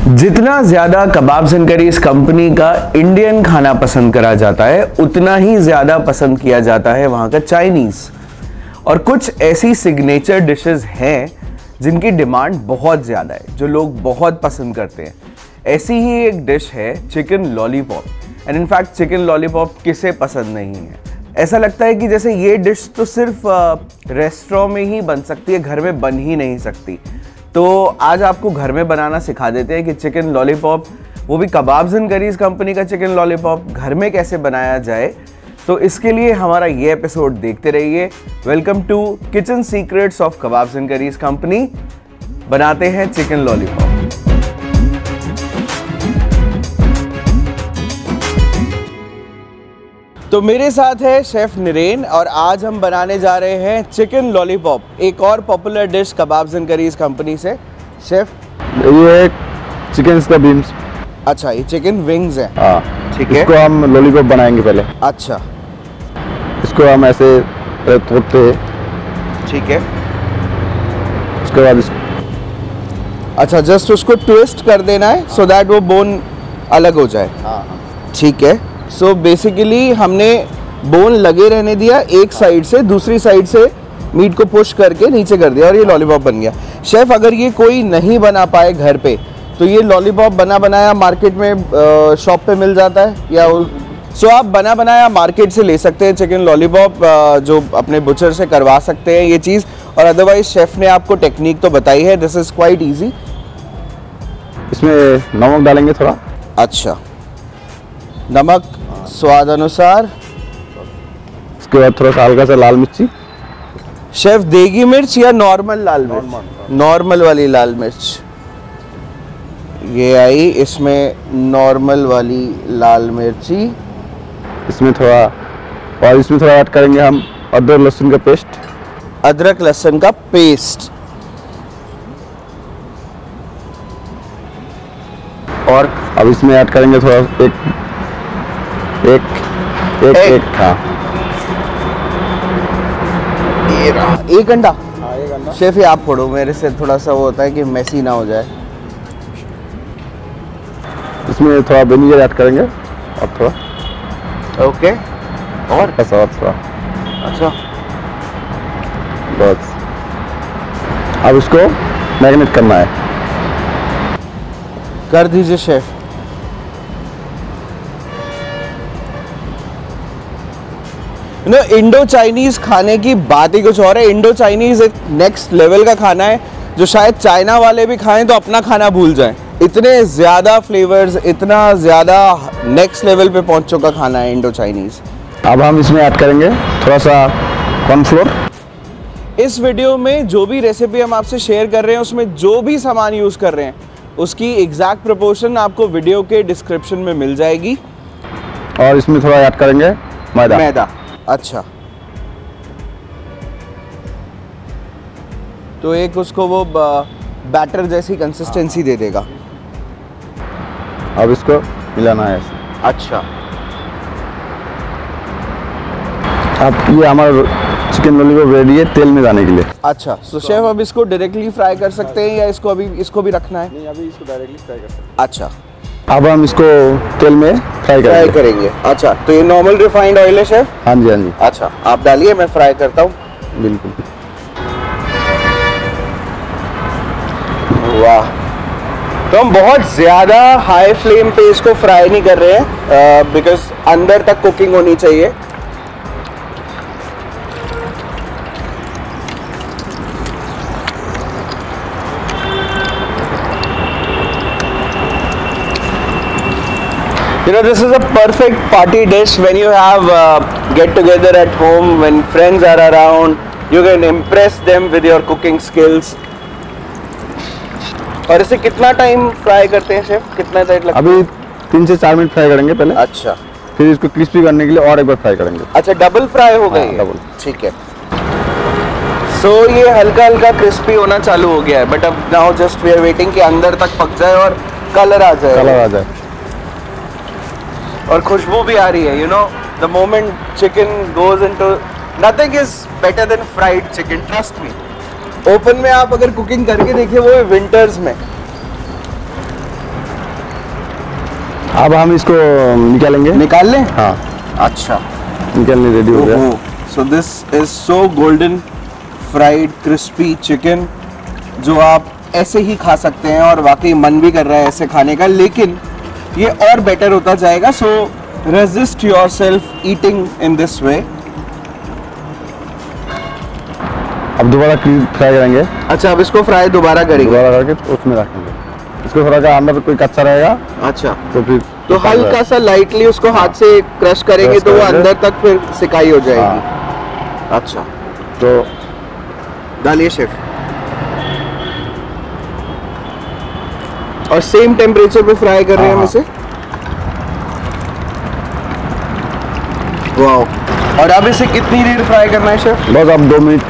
जितना ज़्यादा kebabs and curries company का इंडियन खाना पसंद करा जाता है, उतना ही ज़्यादा पसंद किया जाता है वहाँ का चाइनीज़। और कुछ ऐसी सिग्नेचर डिशेस हैं जिनकी डिमांड बहुत ज़्यादा है, जो लोग बहुत पसंद करते हैं। ऐसी ही एक डिश है chicken lollipop and in fact chicken lollipop किसे पसंद नहीं है? ऐसा लगता है कि जैसे ये डिश तो सिर्फ़ रेस्टोरेंट में ही बन सकती है, घर में बन ही नहीं सकती। तो आज आपको घर में बनाना सिखा देते हैं कि चिकन लॉलीपॉप वो भी कबाब्स एंड करीज कंपनी का चिकन लॉलीपॉप घर में कैसे बनाया जाए। तो इसके लिए हमारा ये एपिसोड देखते रहिए। Welcome to kitchen secrets of kebabs and curries company बनाते हैं चिकन लॉलीपॉप तो मेरे साथ है शेफ निरेन और आज हम बनाने जा रहे हैं चिकन लॉलीपॉप एक और popular dish kebabs and curries company से। शेफ? ये चिकन का बीम्स अच्छा ये चिकन विंग्स है। हाँ ठीक है। इसको हम लॉलीपॉप बनाएँगे पहले। अच्छा। इसको हम ऐसे तोड़ते हैं। ठीक है। उसके बाद अच्छा जस्ट उसको ट्विस्ट कर देना है सो so दैट वो बोन अलग हो जाए। हाँ। ठीक है। सो so बेसिकली हमने बोन लगे रहने दिया एक साइड से दूसरी साइड से मीट को पुश करके नीचे कर दिया और ये लॉलीपॉप बन गया। शेफ अगर ये कोई नहीं बना पाए घर पे तो ये लॉलीपॉप बना बनाया मार्केट में शॉप पे मिल जाता है या सो so, आप बना बनाया मार्केट से ले सकते हैं चिकन लॉलीपॉप जो अपने बुचर से करवा सकते हैं ये चीज़। और अदरवाइज़ शेफ ने आपको टेक्निक तो बताई है दिस इज़ क्वाइट ईजी इसमें नमक डालेंगे थोड़ा। अच्छा। नमक स्वाद अनुसार। इसके बाद थोड़ा सा हल्का सा लाल मिर्ची। शेफ देगी मिर्च या नॉर्मल लाल मिर्च? नॉर्मल। वाली लाल मिर्च। ये आई इसमें नॉर्मल वाली लाल मिर्ची। इसमें थोड़ा और इसमें थोड़ा ऐड करेंगे हम अदरक लहसुन का पेस्ट। अदरक लहसुन का पेस्ट। और अब इसमें ऐड करेंगे थोड़ा एक एक एक एक। एक हाँ ये रहा एक अंडा शेफ ये आप फोड़ो मेरे से थोड़ा सा वो होता है कि मैसी ना हो जाए। इसमें थोड़ा विनीगर ऐड करेंगे और थोड़ा। ओके और? बस और थोड़ा। अच्छा। बस। अब इसको मैरिनेट करना है। कर दीजिए शेफ। नो इंडो चाइनीज़ खाने की बात ही कुछ और है। इंडो चाइनीज़ एक नेक्स्ट लेवल का खाना है जो शायद चाइना वाले भी खाएँ तो अपना खाना भूल जाएँ। इतने ज़्यादा फ्लेवर्स इतना ज़्यादा नेक्स्ट लेवल पे पहुँच चुका खाना है इंडो चाइनीज़ अब हम इसमें ऐड करेंगे थोड़ा सा कॉर्नफ्लोर इस वीडियो में जो भी रेसिपी हम आपसे शेयर कर रहे हैं उसमें जो भी सामान यूज़ कर रहे हैं उसकी एग्जैक्ट प्रपोर्शन आपको वीडियो के डिस्क्रिप्शन में मिल जाएगी। और इसमें थोड़ा ऐड करेंगे मैदा। मैदा। अच्छा। तो एक उसको वो बैटर जैसी कंसिस्टेंसी दे देगा। अब इसको मिलाना है। ऐसे अच्छा। अब ये हमारा चिकन लॉलीपॉप रेडी है तेल में जाने के लिए। अच्छा तो शेफ अब इसको डायरेक्टली फ्राई कर सकते हैं या इसको अभी इसको भी रखना है? नहीं अभी इसको डायरेक्टली फ्राई कर सकते अच्छा। अब हम इसको तेल में फ्राई फ्राई करेंगे। करेंगे। अच्छा तो ये नॉर्मल रिफाइंड ऑयल है शेफ हाँ जी हाँ जी। अच्छा आप डालिए मैं फ्राई करता हूँ। बिल्कुल। वाह। तो हम बहुत ज़्यादा हाई फ्लेम पे इसको फ्राई नहीं कर रहे हैं बिकॉज़ अंदर तक कुकिंग होनी चाहिए। You know, this is a perfect party dish when you have uh, get together at home, when friends are around. You can impress them with your cooking skills. और इसे कितना टाइम फ्राई करते हैं chef कितना time लगता अभी तीन से चार मिनट फ्राई करेंगे पहले। अच्छा। फिर इसको क्रिस्पी करने के लिए और एक बार फ्राई करेंगे। अच्छा डबल फ्राई हो गई हाँ, है ठीक है। सो so, ये हल्का हल्का क्रिस्पी होना चालू हो गया है बट अब now just we are waiting कि अंदर तक पक जाए और कलर आ जाए। कलर आ जाए। और खुशबू भी आ रही है you know the moment chicken goes in to nothing is better than fried chicken trust me open में आप अगर कुकिंग करके देखिए वो विंटर्स में। अब हम इसको निकालेंगे? निकाल लें? हाँ। अच्छा। निकालने रेडी हो गया। So this is so golden fried crispy chicken जो आप ऐसे ही खा सकते हैं और वाकई मन भी कर रहा है ऐसे खाने का लेकिन ये और बेटर होता जाएगा। So resist yourself eating in this way अब दोबारा फ्राई करेंगे। अच्छा अब इसको फ्राई दोबारा करेंगे। दोबारा करके तो उसमें रखेंगे। इसको थोड़ा सा अंदर कोई कच्चा रहेगा अच्छा। तो फिर तो हल्का सा लाइटली उसको हाथ से क्रश करेंगे तो वो अंदर तक फिर सिकाई हो जाएगी। हाँ, अच्छा। तो डालिए शेफ। और सेम टेम्परेचर पे फ्राई कर रहे हैं हम हाँ, इसे। वाओ और अब इसे कितनी देर फ्राई करना है शेफ बस अब दो मिनट।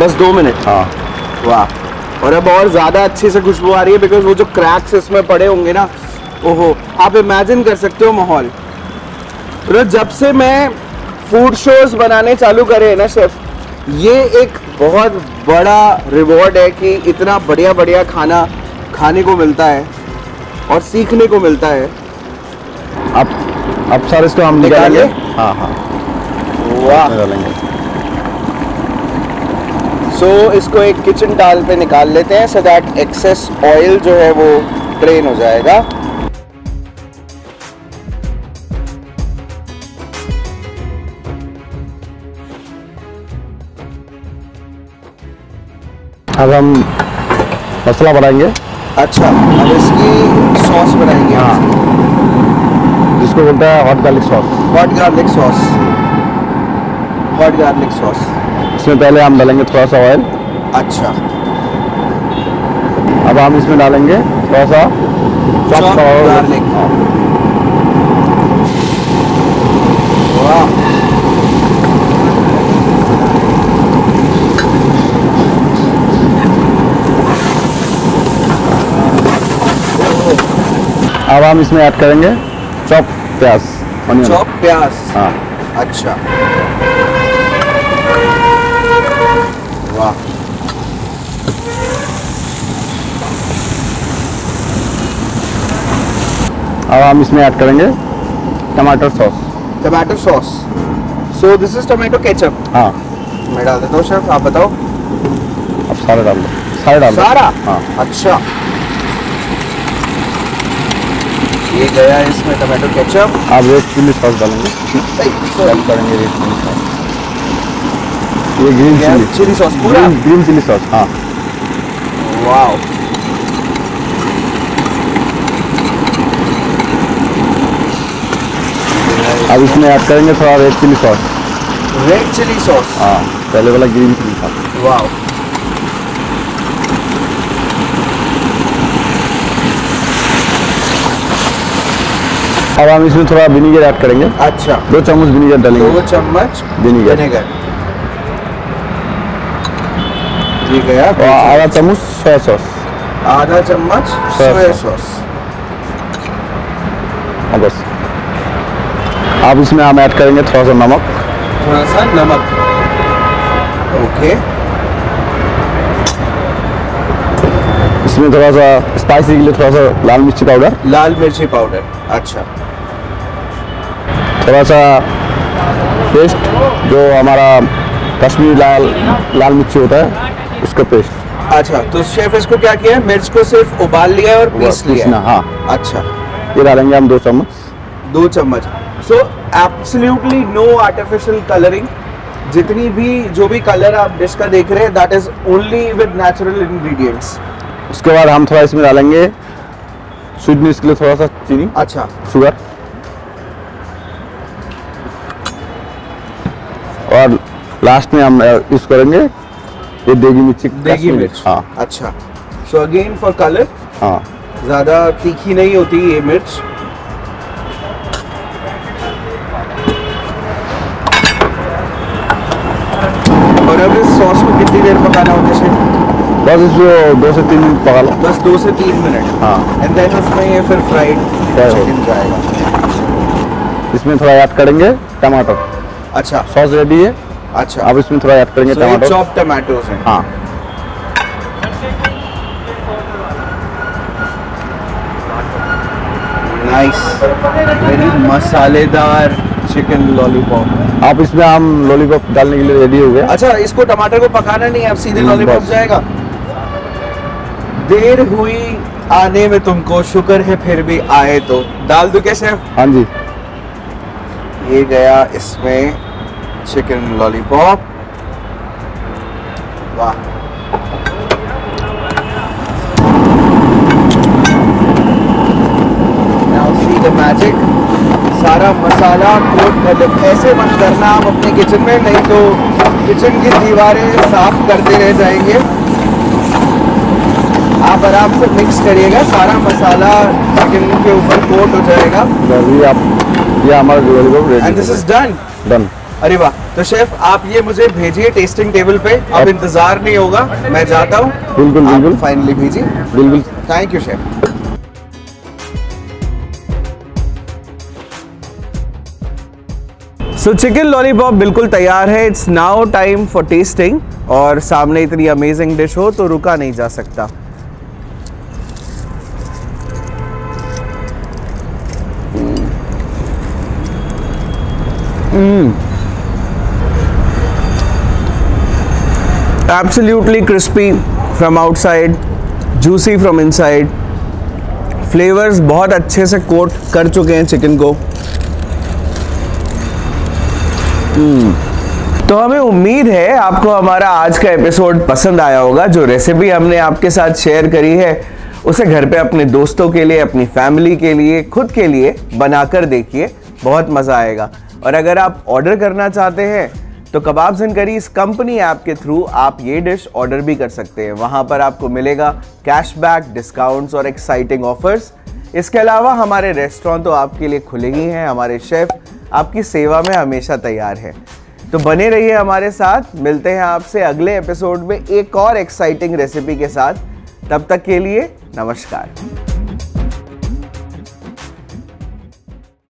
बस दो मिनट? हाँ। वाह और अब और ज़्यादा अच्छी से खुशबू आ रही है बिकॉज़ वो जो क्रैक्स इसमें पड़े होंगे ना ओहो आप इमेजिन कर सकते हो माहौल। तो जब से मैं फ़ूड शोज़ बनाने चालू करे हैं ना शेफ ये एक बहुत बड़ा रिवॉर्ड है कि इतना बढ़िया बढ़िया खाना खाने को मिलता है और सीखने को मिलता है। अब अब सर इसको हम निकाल निकालेंगे हाँ हाँ। वाह। निकालेंगे। सो इसको एक किचन टाल पे निकाल लेते हैं सो दैट एक्सेस ऑयल जो है वो ड्रेन हो जाएगा। अब हम मसाला बनाएँगे। अच्छा अब इसकी सॉस बनाएँगे हाँ। जिसको बोलता है hot garlic sauce hot garlic sauce hot garlic sauce इसमें पहले हम डालेंगे थोड़ा सा ऑयल अच्छा। अब हम इसमें डालेंगे थोड़ा सा. हाँ, वाह। अब हम इसमें ऐड करेंगे चॉप प्याज चॉप प्याज। हाँ। अच्छा। वाह। अब हम इसमें ऐड करेंगे टमाटर sauce. Tomato sauce. So this is tomato ketchup हाँ। मैं डाल देता हूँ शेफ आप बताओ। अब सारा डाल दो। सारे डाल दो। सारा? हाँ। अच्छा। ये गया इसमें टमाटो केचप। अब रेड चिल्ली सॉस डालेंगे। करेंगे रेड चिल्ली सॉस ये ग्रीन चिल्ली चिली सॉस पूरा? ग्रीन चिल्ली सॉस हाँ। वाओ अब इसमें ऐड करेंगे थोड़ा red chilli sauce red chilli sauce हाँ पहले वाला ग्रीन चिल्ली सॉस वाओ अब हम इसमें थोड़ा विनीगर ऐड करेंगे। अच्छा। दो चम्मच विनीगर डालेंगे। दो चम्मच विनीगर ये गया आधा चम्मच सोया सॉस आधा चम्मच सोया सॉस। बस। अब इसमें हम ऐड करेंगे थोड़ा सा नमक। थोड़ा सा नमक। ओके इसमें थोड़ा सा स्पाइसी के लिए थोड़ा सा लाल मिर्ची पाउडर लाल मिर्ची पाउडर अच्छा। थोड़ा सा पेस्ट जो हमारा कश्मीरी लाल लाल मिर्ची होता है उसका पेस्ट अच्छा तो शेफ इसको क्या किया है? मिर्च को सिर्फ़ उबाल लिया है और पीस लिया है। हाँ। अच्छा। ये डालेंगे हम दो चम्मच। दो चम्मच। So absolutely no artificial colouring जितनी भी जो भी कलर आप डिश का देख रहे हैं that is only with natural ingredients उसके बाद हम थोड़ा इसमें डालेंगे स्वीटनेस के लिए थोड़ा सा चीनी। अच्छा। शुगर और लास्ट में हम यूज़ करेंगे ये देगी मिर्ची देगी मिर्च। हाँ। अच्छा। सो अगेन फॉर कलर हाँ। ज़्यादा तीखी नहीं होती ये मिर्च। और अब इस सॉस को कितनी देर पकाना होता है बस इसको दो से तीन मिनट पका लो। बस दो से तीन मिनट। हाँ। एंड देन उसमें ये फिर फ्राइड चिकन जाएगा। इसमें थोड़ा ऐड करेंगे टमाटर। अच्छा। सॉस रेडी है? अच्छा। अब इसमें थोड़ा ऐड करेंगे टमाटर। चॉप टमाटोज हैं। हाँ। नाइस वेरी मसालेदार चिकन लॉलीपॉप आप इसमें हम लॉलीपॉप डालने के लिए रेडी हो गए। अच्छा इसको टमाटर को पकाना नहीं है अब सीधे लॉलीपॉप जाएगा। देर हुई आने में तुमको शुक्र है फिर भी आए तो। डाल दो क्या शेफ? हाँ जी। ये गया इसमें। चिकन लॉलीपॉप वाह Now see the magic. सारा मसाला कोट कर ऐसे मत करना आप अपने किचन में नहीं तो किचन की दीवारें साफ़ करते रह जाएँगे। आप आराम से मिक्स करिएगा। सारा मसाला चिकन के ऊपर कोट हो जाएगा। आप ये हमारा lollipop and this is done done अरे वाह तो शेफ आप ये मुझे भेजिए टेस्टिंग टेबल पे। अब इंतज़ार नहीं होगा मैं जाता हूँ। बिल्कुल, बिल्कुल। फाइनली भेजिए। बिल्कुल। Thank you chef so chicken lollipop बिल्कुल तैयार है। It's now time for tasting और सामने इतनी अमेजिंग डिश हो तो रुका नहीं जा सकता। Absolutely crispy from outside juicy from inside. Flavours बहुत अच्छे से कोट कर चुके हैं चिकन को। हम्म, तो हमें उम्मीद है आपको हमारा आज का एपिसोड पसंद आया होगा। जो रेसिपी हमने आपके साथ शेयर करी है उसे घर पे अपने दोस्तों के लिए अपनी फैमिली के लिए खुद के लिए बनाकर देखिए बहुत मज़ा आएगा। और अगर आप ऑर्डर करना चाहते हैं तो कबाब्स एंड इस कंपनी ऐप के थ्रू आप ये डिश ऑर्डर भी कर सकते हैं। वहाँ पर आपको मिलेगा कैशबैक, डिस्काउंट्स और एक्साइटिंग ऑफर्स इसके अलावा हमारे रेस्टोरेंट तो आपके लिए खुले ही हैं, हमारे शेफ आपकी सेवा में हमेशा तैयार है। तो बने रहिए हमारे साथ, मिलते हैं आपसे अगले एपिसोड में एक और एक्साइटिंग रेसिपी के साथ। तब तक के लिए नमस्कार।